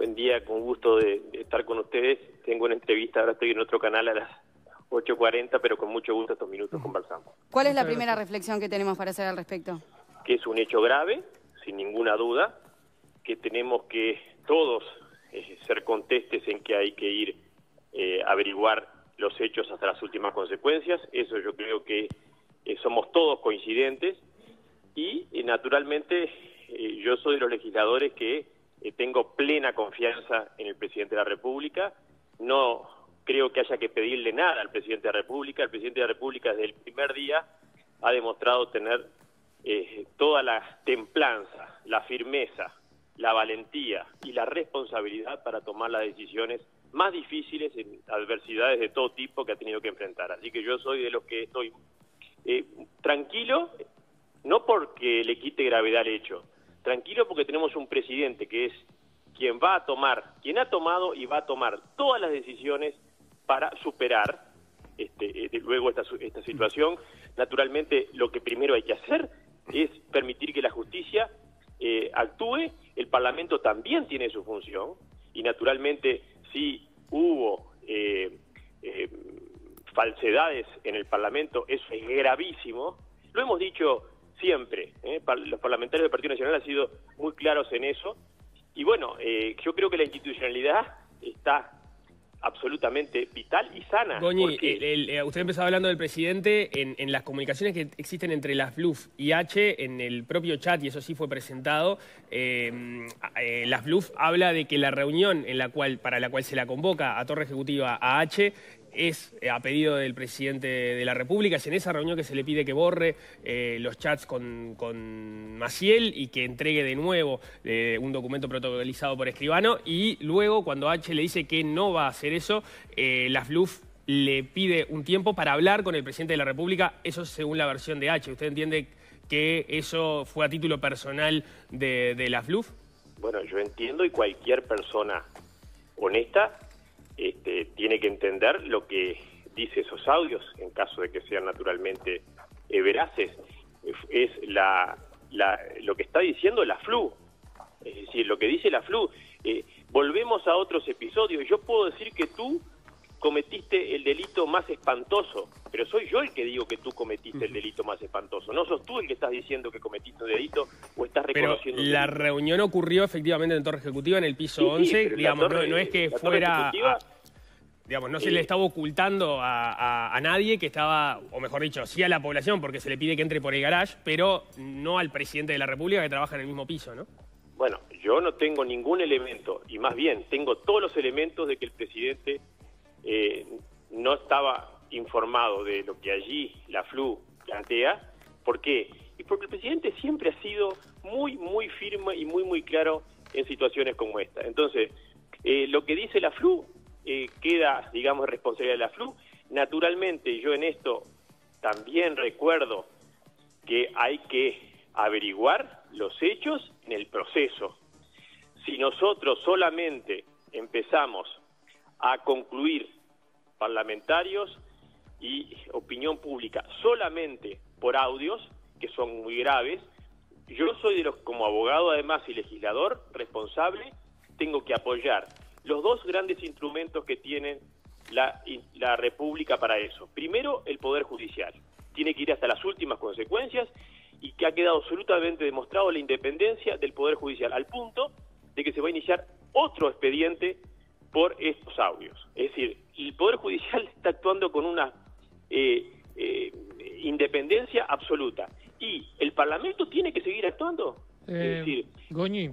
Buen día, con gusto de, estar con ustedes. Tengo una entrevista, ahora estoy en otro canal a las 8.40, pero con mucho gusto estos minutos conversamos. ¿Cuál es la primera reflexión que tenemos para hacer al respecto? Que es un hecho grave, sin ninguna duda, que tenemos que todos eh, ser contestes en que hay que ir eh, a averiguar los hechos hasta las últimas consecuencias. Eso yo creo que eh, somos todos coincidentes y naturalmente yo soy de los legisladores que eh, tengo plena confianza en el presidente de la República. No creo que haya que pedirle nada al presidente de la República. El presidente de la República desde el primer día ha demostrado tener eh, toda la templanza, la firmeza, la valentía y la responsabilidad para tomar las decisiones más difíciles en adversidades de todo tipo que ha tenido que enfrentar. Así que yo soy de los que estoy eh, tranquilo, no porque le quite gravedad al hecho, tranquilo porque tenemos un presidente que es quien va a tomar, quien ha tomado y va a tomar todas las decisiones para superar este, eh, luego esta, situación. Naturalmente, lo que primero hay que hacer es permitir que la justicia eh, actúe, el Parlamento también tiene su función, y naturalmente si hubo eh, falsedades en el Parlamento, eso es gravísimo. Lo hemos dicho siempre. ¿eh? Los parlamentarios del Partido Nacional han sido muy claros en eso. Y bueno, eh, yo creo que la institucionalidad está absolutamente vital y sana. Goñi, eh, usted empezaba hablando del presidente en, en, las comunicaciones que existen entre las BLUF y H, en el propio chat, y eso sí fue presentado, eh, las BLUF habla de que la reunión en la cual, para la cual se la convoca a Torre Ejecutiva a H es eh, a pedido del presidente de la República, es en esa reunión que se le pide que borre eh, los chats con, Maciel y que entregue de nuevo eh, un documento protocolizado por escribano y luego cuando H le dice que no va a hacer eso, la FLUF le pide un tiempo para hablar con el presidente de la República, eso según la versión de H. ¿Usted entiende que eso fue a título personal de, de la FLUF? Bueno, yo entiendo y cualquier persona honesta este, tiene que entender lo que dice esos audios, en caso de que sean naturalmente eh, veraces. Es la, lo que está diciendo la FLU. Es decir, lo que dice la FLU. Eh, volvemos a otros episodios. Yo puedo decir que tú cometiste el delito más espantoso, pero soy yo el que digo que tú cometiste el delito más espantoso. No sos tú el que estás diciendo que cometiste un delito o estás reconociendo. Pero la reunión ocurrió efectivamente en Torre Ejecutiva en el piso 11, digamos, no, es que fuera digamos, no se le estaba ocultando a, nadie que estaba, o mejor dicho, sí a la población porque se le pide que entre por el garage, pero no al presidente de la República que trabaja en el mismo piso, ¿no? Bueno, yo no tengo ningún elemento, y más bien tengo todos los elementos de que el presidente eh, no estaba informado de lo que allí la FLU plantea. ¿Por qué? Y porque el presidente siempre ha sido muy, muy firme y muy, muy claro en situaciones como esta. Entonces, eh, lo que dice la FLU eh, queda, digamos, responsabilidad de la FLU. Naturalmente, yo en esto también recuerdo que hay que averiguar los hechos en el proceso. Si nosotros solamente empezamos a concluir parlamentarios y opinión pública solamente por audios, que son muy graves, yo soy de los, como abogado además y legislador responsable, tengo que apoyar los dos grandes instrumentos que tiene la, la República para eso. Primero, el Poder Judicial. Tiene que ir hasta las últimas consecuencias y que ha quedado absolutamente demostrado la independencia del Poder Judicial, al punto de que se va a iniciar otro expediente por estos audios. Es decir, el Poder Judicial está actuando con una eh, eh, independencia absoluta y el Parlamento tiene que seguir actuando. es eh, decir, Goñi,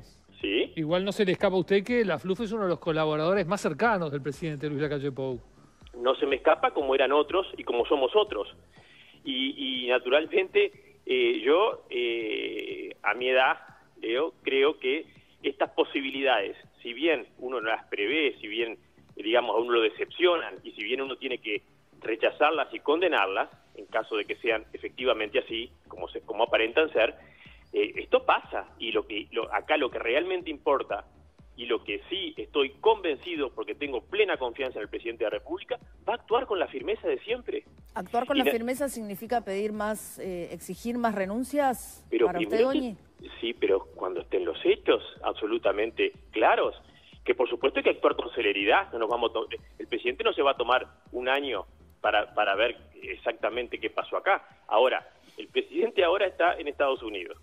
Igual no se le escapa a usted que la FLUF es uno de los colaboradores más cercanos del presidente Luis Lacalle Pou. No se me escapa como eran otros y como somos otros. Y, naturalmente eh, yo, eh, a mi edad, Leo, creo que posibilidades, si bien uno no las prevé, si bien, digamos, a uno lo decepcionan y si bien uno tiene que rechazarlas y condenarlas, en caso de que sean efectivamente así, como, se, como aparentan ser, eh, esto pasa. Y lo que acá lo que realmente importa y lo que sí estoy convencido porque tengo plena confianza en el presidente de la República va a actuar con la firmeza de siempre. Actuar con la firmeza significa pedir más, eh, exigir más renuncias para usted, Sí, pero cuando estén los hechos absolutamente claros, que por supuesto hay que actuar con celeridad, no nos vamos el presidente no se va a tomar un año para, para ver exactamente qué pasó acá. Ahora, el presidente ahora está en Estados Unidos,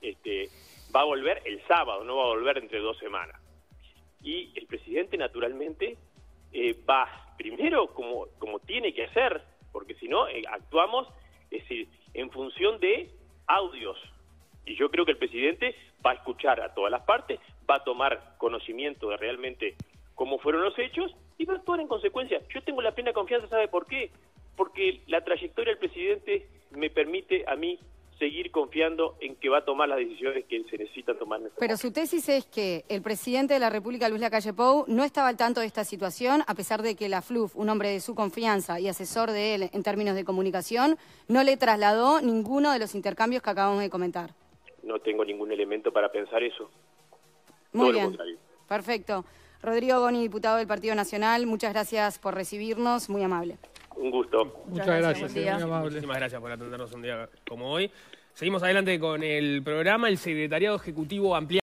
este, va a volver el sábado, no va a volver entre dos semanas. Y el presidente naturalmente eh, va primero como, como tiene que hacer, porque si no, eh, actuamos es decir, en función de audios. Y yo creo que el presidente va a escuchar a todas las partes, va a tomar conocimiento de realmente cómo fueron los hechos y va a actuar en consecuencia. Yo tengo la plena confianza, ¿sabe por qué? Porque la trayectoria del presidente me permite a mí seguir confiando en que va a tomar las decisiones que se necesitan tomar. En este Pero su tesis es que el presidente de la República, Luis Lacalle Pou, no estaba al tanto de esta situación, a pesar de que la FLUF, un hombre de su confianza y asesor de él en términos de comunicación, no le trasladó ninguno de los intercambios que acabamos de comentar. No tengo ningún elemento para pensar eso. Muy bien. Perfecto. Rodrigo Goni, diputado del Partido Nacional, muchas gracias por recibirnos, muy amable. Un gusto. Muchas, gracias, muy amable. Muchísimas gracias por atendernos un día como hoy. Seguimos adelante con el programa. El Secretariado Ejecutivo ampliado.